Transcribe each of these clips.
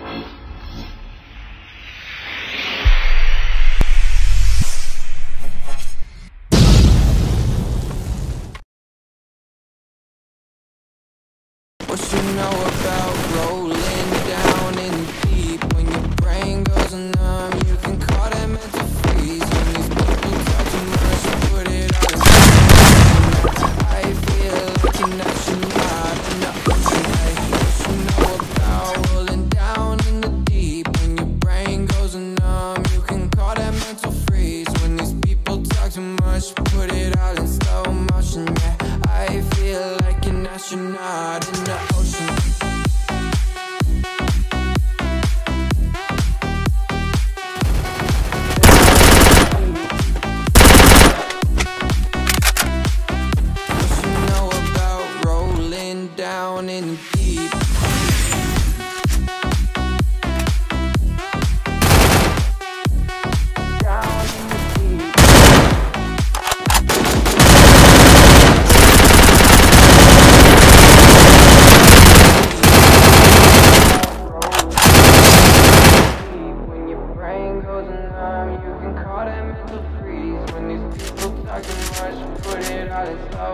What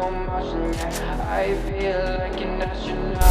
slow motion. I feel like an astronaut.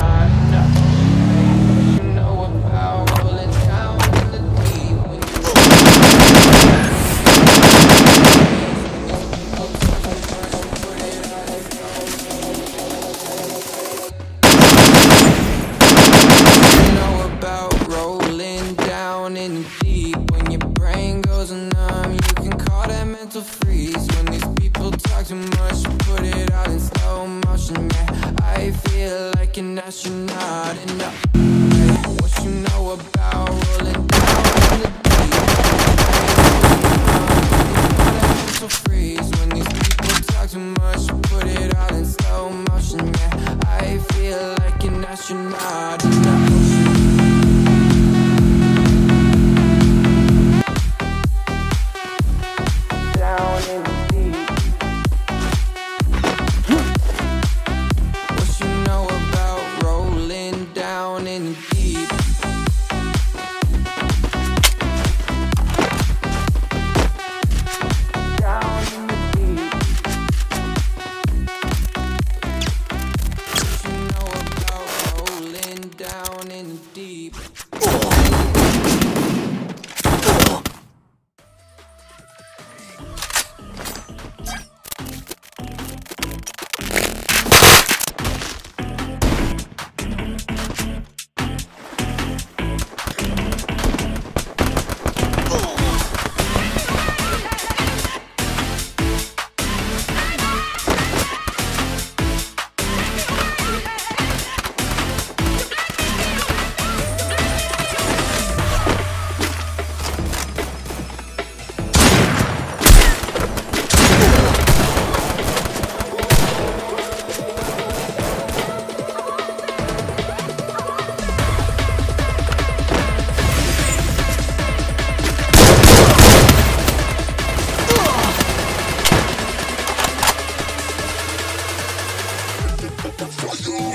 you.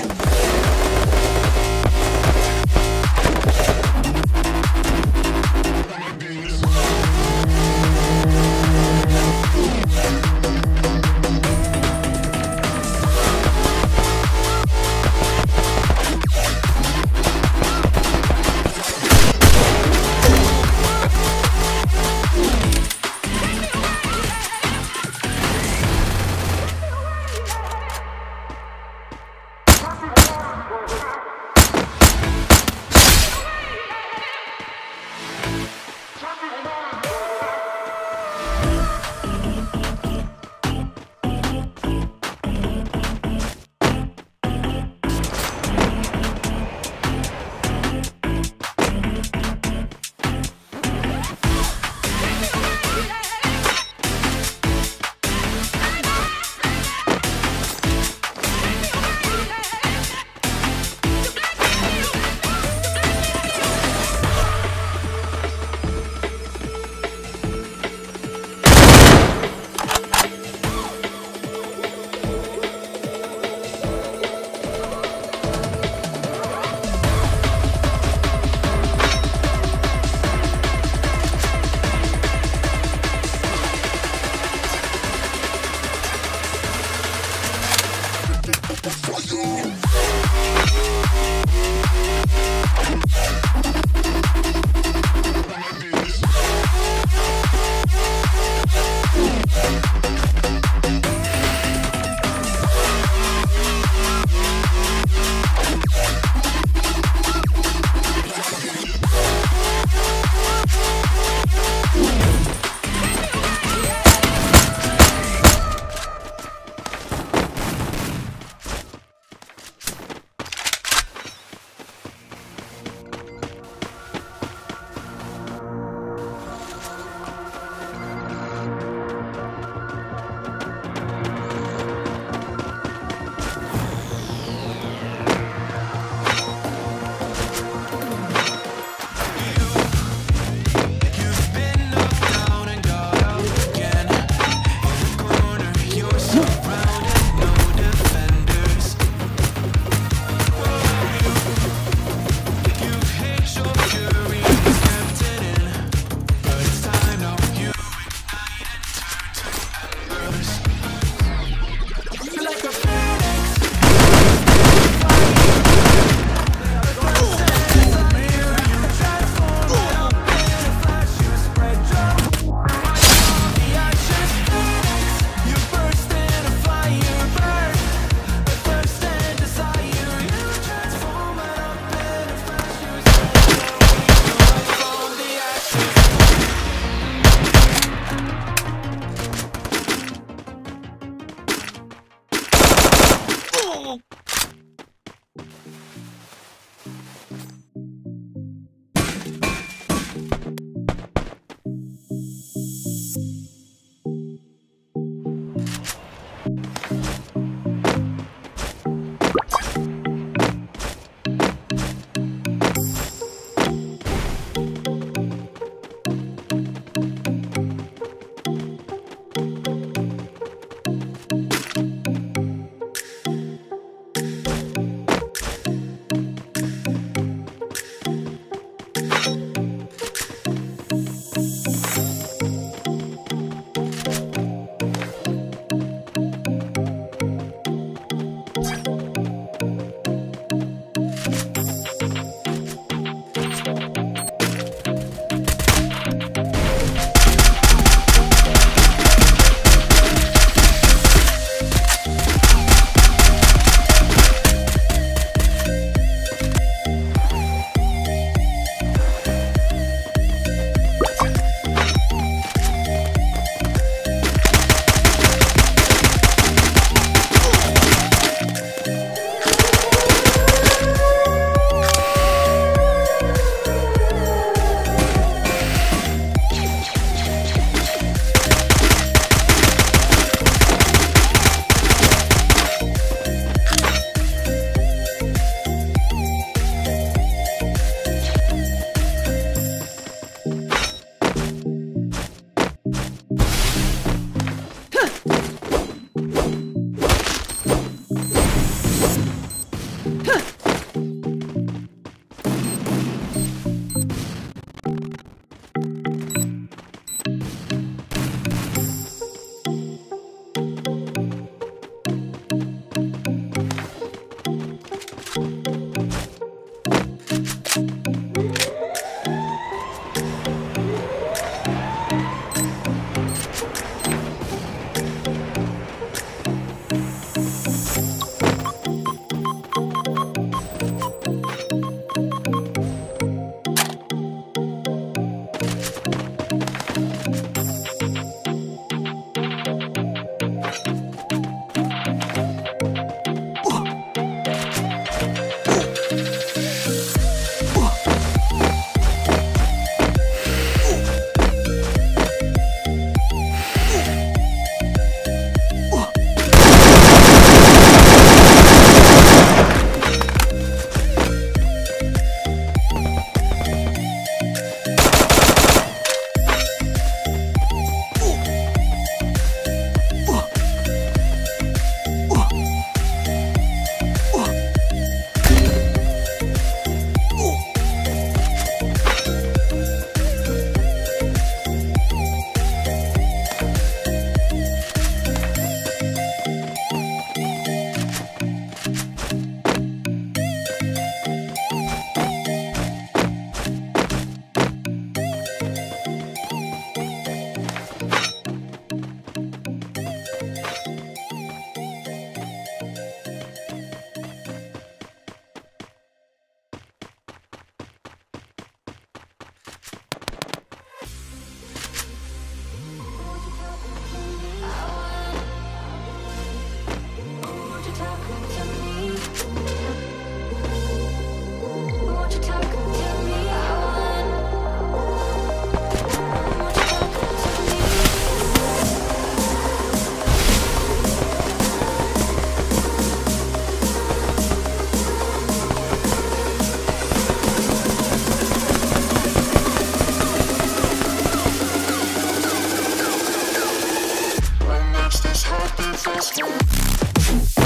Breakfast.